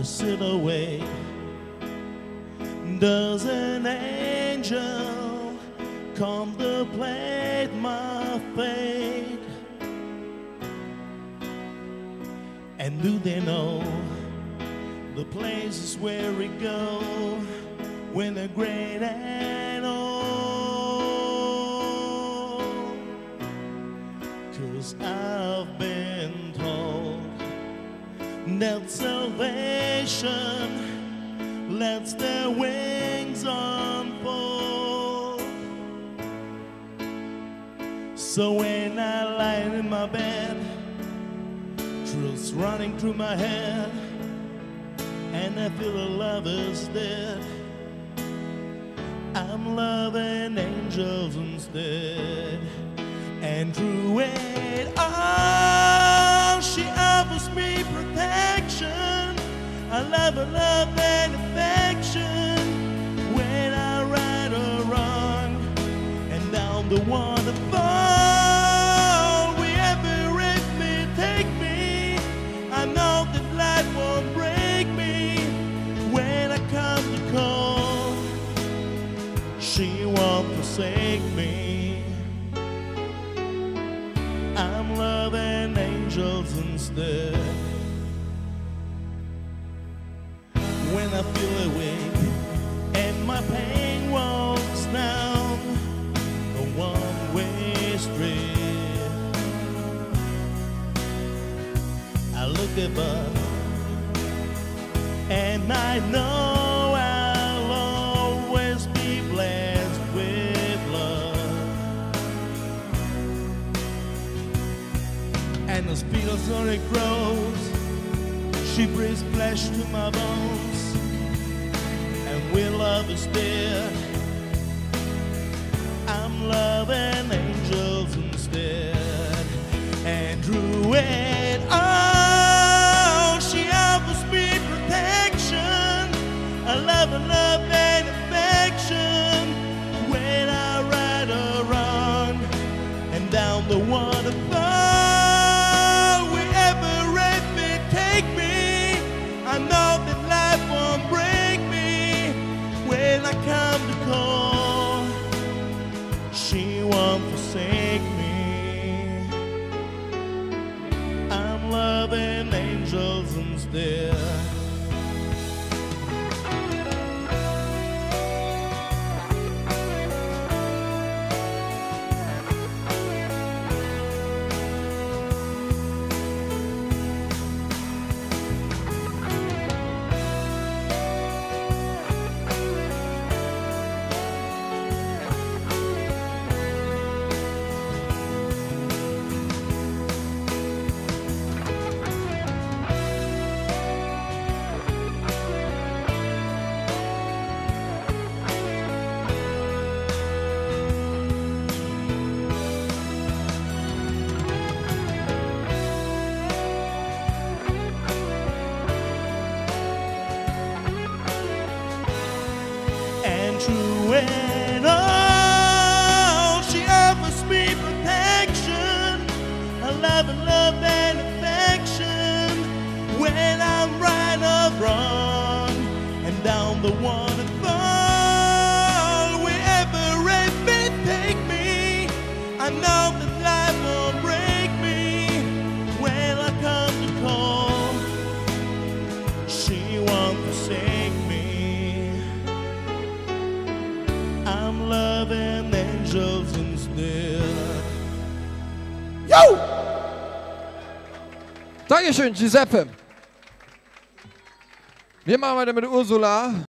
Away. Does an angel come to contemplate my fate? And do they know the places where we go when they're great and old? Cause I've been that salvation lets their wings unfold. So when I lie in my bed, truth's running through my head, and I feel the love is dead. I'm loving angels instead, love love and affection when I right or wrong, and down the waterfall, wherever it may take me, I know that life won't break me when I come to call. She won't forsake me. I'm loving angels instead. When I feel awake and my pain walks down a one-way street, I look above and I know I'll always be blessed with love. And the feels on it grows, she breathes flesh to my bones, and where love is dead, I'm loving angels instead. And angels true and all. She offers me protection, a love and love and affection when I'm right or wrong, and down the waterfall, wherever it may take me, I know Yo! Dankeschön, Giuseppe. Wir machen weiter mit Ursula.